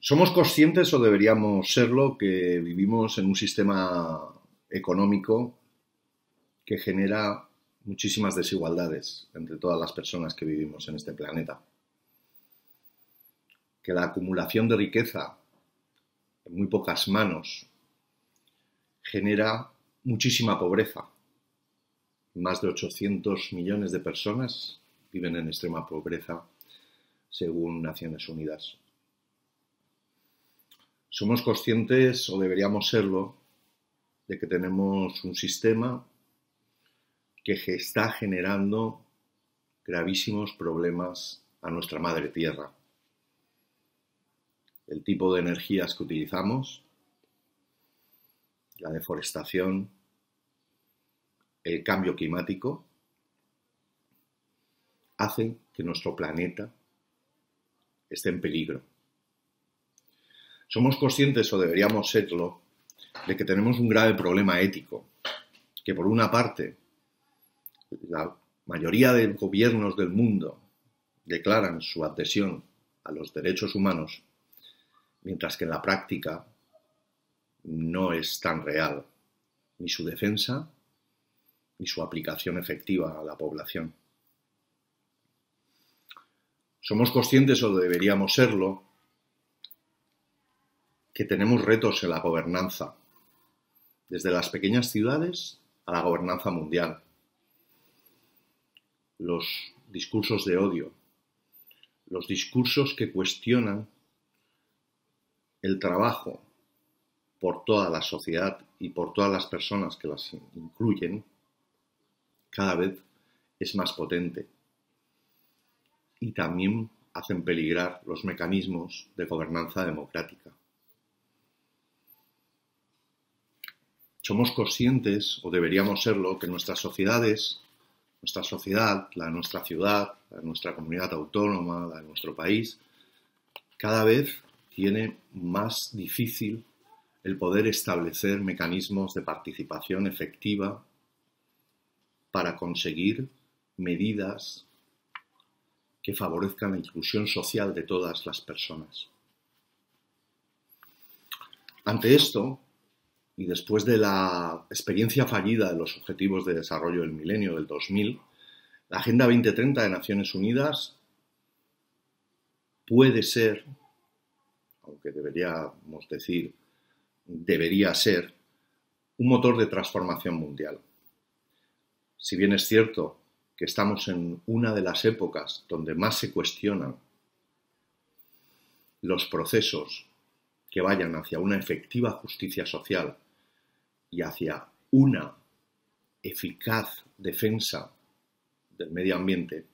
Somos conscientes, o deberíamos serlo, que vivimos en un sistema económico que genera muchísimas desigualdades entre todas las personas que vivimos en este planeta. Que la acumulación de riqueza en muy pocas manos genera muchísima pobreza. Más de 800 millones de personas viven en extrema pobreza según Naciones Unidas. Somos conscientes, o deberíamos serlo, de que tenemos un sistema que está generando gravísimos problemas a nuestra madre tierra. El tipo de energías que utilizamos, la deforestación, el cambio climático, hacen que nuestro planeta esté en peligro. Somos conscientes, o deberíamos serlo, de que tenemos un grave problema ético, que por una parte la mayoría de gobiernos del mundo declaran su adhesión a los derechos humanos, mientras que en la práctica no es tan real ni su defensa ni su aplicación efectiva a la población. Somos conscientes, o deberíamos serlo, que tenemos retos en la gobernanza, desde las pequeñas ciudades a la gobernanza mundial. Los discursos de odio, los discursos que cuestionan el trabajo por toda la sociedad y por todas las personas que las incluyen, cada vez es más potente. Y también hacen peligrar los mecanismos de gobernanza democrática. somos conscientes, o deberíamos serlo, que nuestras sociedades, nuestra sociedad, la de nuestra ciudad, la de nuestra comunidad autónoma, la de nuestro país, cada vez tiene más difícil el poder establecer mecanismos de participación efectiva para conseguir medidas que favorezcan la inclusión social de todas las personas. Ante esto, y después de la experiencia fallida de los Objetivos de Desarrollo del Milenio del 2000, la Agenda 2030 de Naciones Unidas puede ser, aunque deberíamos decir, debería ser, un motor de transformación mundial. Si bien es cierto que estamos en una de las épocas donde más se cuestionan los procesos que vayan hacia una efectiva justicia social y hacia una eficaz defensa del medio ambiente,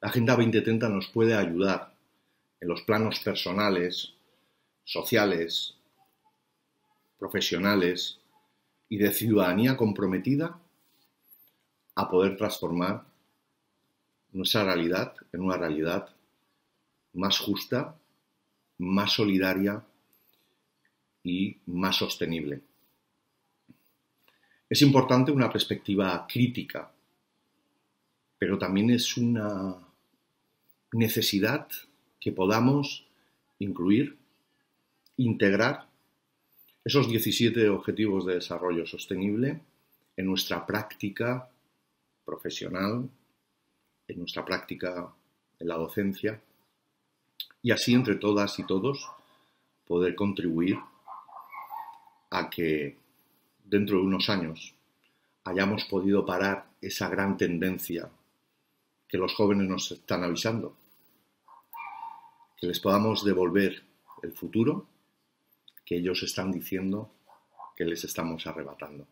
la Agenda 2030 nos puede ayudar en los planos personales, sociales, profesionales y de ciudadanía comprometida a poder transformar nuestra realidad en una realidad más justa, más solidaria y más sostenible. Es importante una perspectiva crítica, pero también es una necesidad que podamos incluir, integrar esos 17 objetivos de desarrollo sostenible en nuestra práctica profesional, en nuestra práctica en la docencia, y así entre todas y todos poder contribuir a que dentro de unos años hayamos podido parar esa gran tendencia que los jóvenes nos están avisando, que les podamos devolver el futuro que ellos están diciendo que les estamos arrebatando.